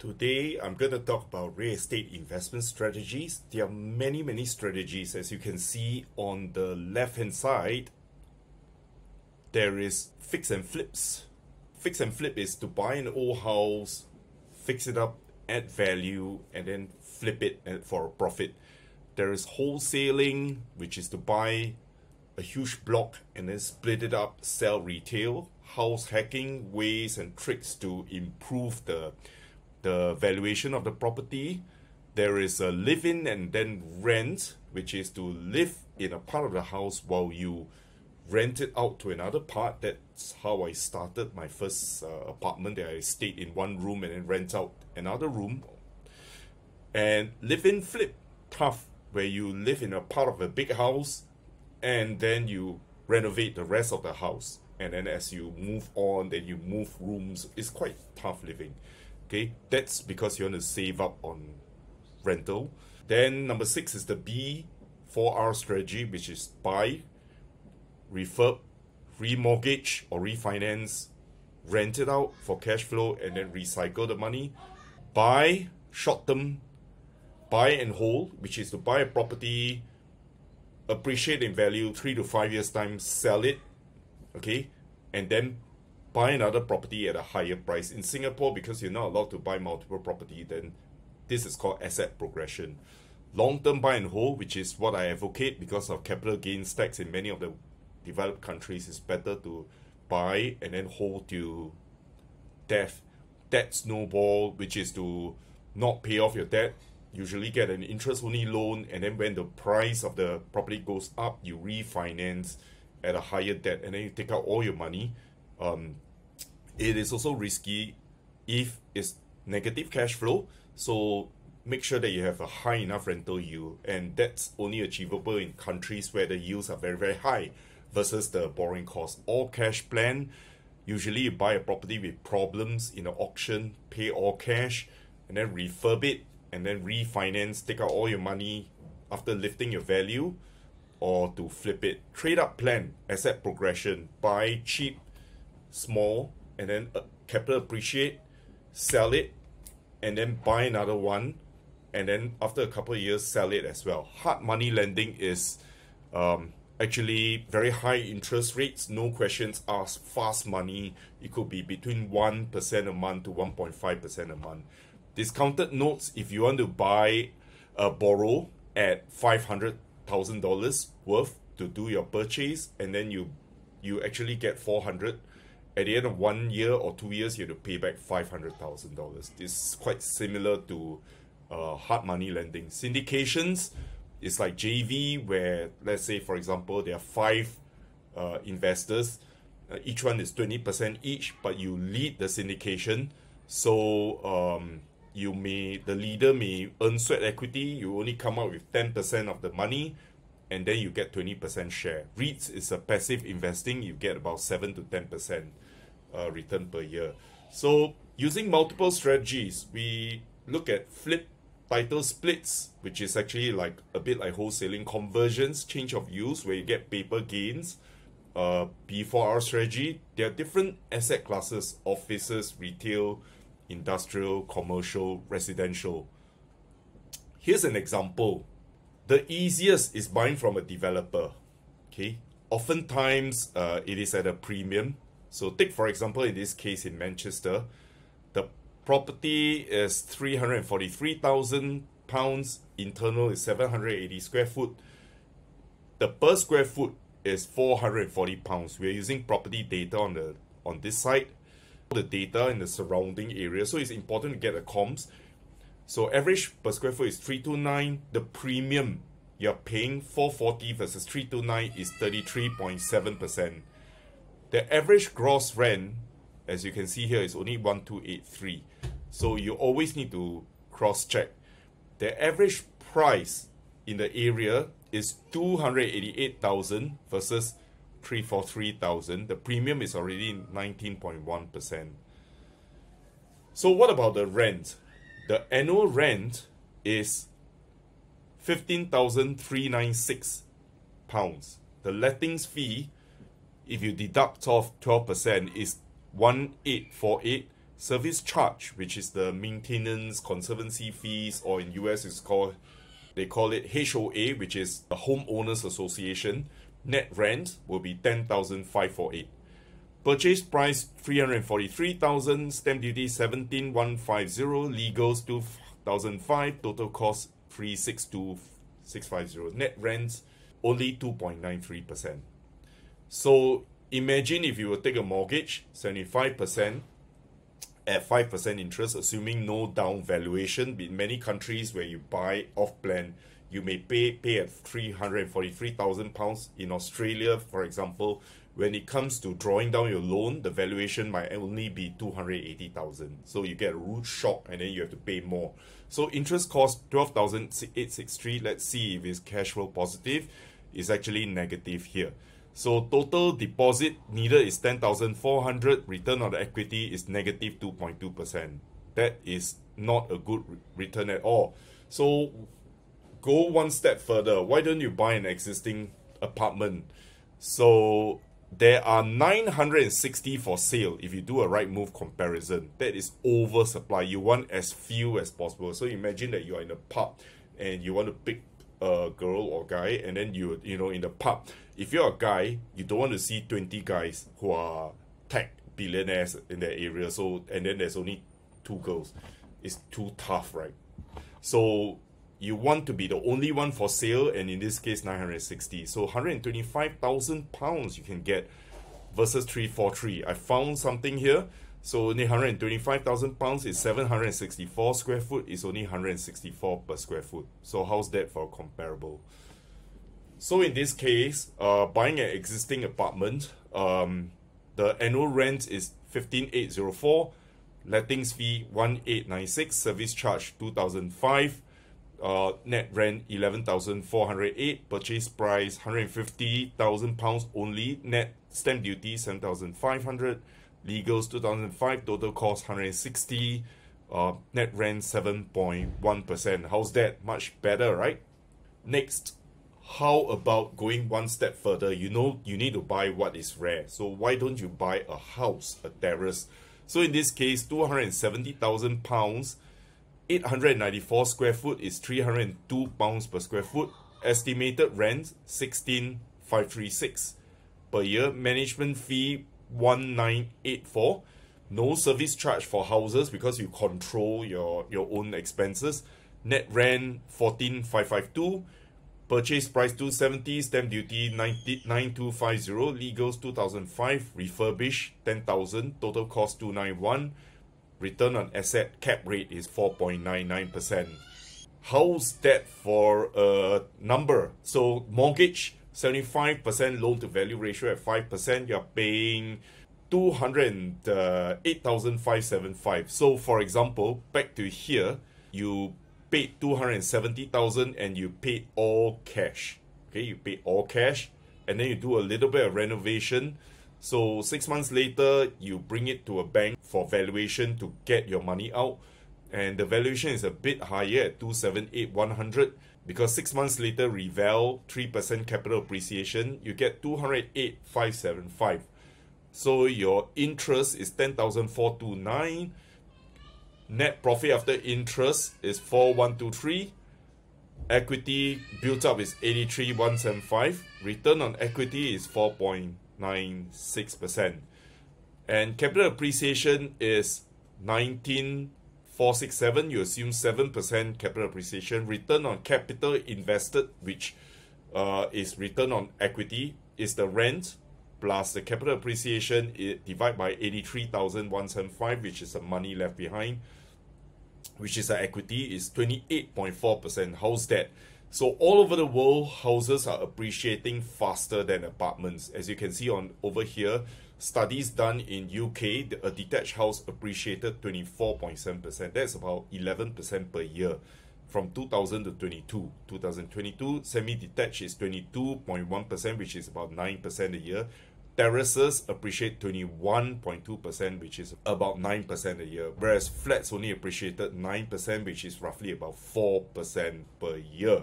Today, I'm going to talk about real estate investment strategies. There are many, many strategies. As you can see on the left hand side, there is fix and flips. Fix and flip is to buy an old house, fix it up, add value, and then flip it for a profit. There is wholesaling, which is to buy a huge block and then split it up, sell retail. House hacking, ways and tricks to improve the the valuation of the property. There is a live in and then rent, which is to live in a part of the house while you rent it out to another part. That's how I started my first uh, apartment that I stayed in one room and then rent out another room. And live in flip, tough, where you live in a part of a big house and then you renovate the rest of the house. And then as you move on, then you move rooms. It's quite tough living. Okay, that's because you want to save up on rental. Then number six is the B, 4R strategy, which is buy, refurb, remortgage or refinance, rent it out for cash flow, and then recycle the money. Buy short term, buy and hold, which is to buy a property, appreciate in value three to five years time, sell it, okay, and then buy another property at a higher price. In Singapore, because you're not allowed to buy multiple property, then this is called asset progression. Long-term buy and hold, which is what I advocate because of capital gains tax in many of the developed countries, is better to buy and then hold till death. Debt snowball, which is to not pay off your debt, usually get an interest-only loan, and then when the price of the property goes up, you refinance at a higher debt, and then you take out all your money um, it is also risky if it's negative cash flow. So make sure that you have a high enough rental yield, and that's only achievable in countries where the yields are very very high versus the borrowing cost. All cash plan. Usually, you buy a property with problems in the auction, pay all cash, and then refurb it, and then refinance, take out all your money after lifting your value, or to flip it. Trade up plan, asset progression, buy cheap small and then uh, capital appreciate, sell it, and then buy another one, and then after a couple of years sell it as well. Hard money lending is um, actually very high interest rates, no questions asked, fast money. It could be between 1% a month to 1.5% a month. Discounted notes, if you want to buy, uh, borrow at $500,000 worth to do your purchase, and then you you actually get 400 at the end of one year or two years, you have to pay back five hundred thousand dollars. This is quite similar to uh, hard money lending. Syndications is like JV, where let's say, for example, there are five uh, investors. Uh, each one is twenty percent each, but you lead the syndication. So um, you may the leader may earn sweat equity. You only come out with ten percent of the money, and then you get 20% share. REITs is a passive investing, you get about 7 to 10% uh, return per year. So, using multiple strategies, we look at flip title splits, which is actually like a bit like wholesaling conversions, change of use, where you get paper gains. Uh, B4R strategy, there are different asset classes offices, retail, industrial, commercial, residential. Here's an example the easiest is buying from a developer. Okay, oftentimes uh, it is at a premium. So take for example in this case in Manchester, the property is three hundred forty three thousand pounds. Internal is seven hundred eighty square foot. The per square foot is four hundred forty pounds. We are using property data on the on this site, the data in the surrounding area. So it's important to get the comps so average per square foot is 329. The premium you're paying 440 versus 329 is 33.7%. The average gross rent, as you can see here, is only 1283. So you always need to cross check. The average price in the area is 288,000 versus 343,000. The premium is already 19.1%. So what about the rent? the annual rent is 15,396 pounds. The lettings fee, if you deduct off 12%, is 1848. Service charge, which is the maintenance, conservancy fees, or in US it's called they call it HOA, which is the Homeowners Association. Net rent will be 10,548. Purchase price 343,000, stamp duty 17,150, legals 2,005, total cost 362,650. Net rents only 2.93%. So imagine if you will take a mortgage, 75% at 5% interest, assuming no down valuation. In many countries where you buy off plan, you may pay pay at 343,000 pounds. In Australia, for example, when it comes to drawing down your loan, the valuation might only be 280,000. So you get a rude shock and then you have to pay more. So interest cost 12,863. Let's see if it's cash flow positive. It's actually negative here. So total deposit needed is 10,400. Return on the equity is negative 2.2%. That is not a good return at all. So go one step further. Why don't you buy an existing apartment? So there are 960 for sale if you do a Rightmove comparison. That is oversupply. You want as few as possible. So imagine that you are in a pub and you want to pick a girl or guy and then you you know in the pub if you're a guy you don't want to see 20 guys who are tech billionaires in that area so and then there's only two girls it's too tough right so you want to be the only one for sale and in this case 960 so 125,000 pounds you can get versus 343 I found something here. So only 125,000 pounds is 764 square foot is only 164 per square foot. So how's that for comparable? So in this case uh, buying an existing apartment um, the annual rent is 15804 lettings fee 1896 service charge 2005 uh, net rent 11,408, purchase price 150,000 pounds only, net stamp duty 7,500, legals 2005, total cost 160, uh, net rent 7.1%. How's that? Much better, right? Next, how about going one step further? You know you need to buy what is rare. So why don't you buy a house, a terrace? So in this case, 270,000 pounds 894 square foot is 302 pounds per square foot. Estimated rent 16536 per year. Management fee 1984. No service charge for houses because you control your, your own expenses. Net rent 14552. Purchase price 270, stamp duty 9250, legals 2005, refurbish 10,000, total cost 291 return on asset cap rate is 4.99%. How's that for a number? So mortgage 75% loan to value ratio at 5%, you're paying 208,575. Uh, so for example, back to here, you paid 270,000 and you paid all cash. Okay, you paid all cash and then you do a little bit of renovation so six months later, you bring it to a bank for valuation to get your money out, and the valuation is a bit higher at two seven eight one hundred because six months later reval three percent capital appreciation, you get two hundred eight five seven five. So your interest is ten thousand four two nine. Net profit after interest is four one two three. Equity built up is eighty three one seven five. Return on equity is four point 0.96%. And capital appreciation is 19,467. You assume 7% capital appreciation. Return on capital invested, which uh, is return on equity, is the rent plus the capital appreciation it by 83,175, which is the money left behind, which is the equity, is 28.4%. How's that? So all over the world, houses are appreciating faster than apartments. As you can see on over here, studies done in UK, a detached house appreciated 24.7%. That's about 11% per year from 2000 to 22. 2022, semi-detached is 22.1%, which is about 9% a year. Terraces appreciate 21.2%, which is about 9% a year, whereas flats only appreciated 9%, which is roughly about 4% per year.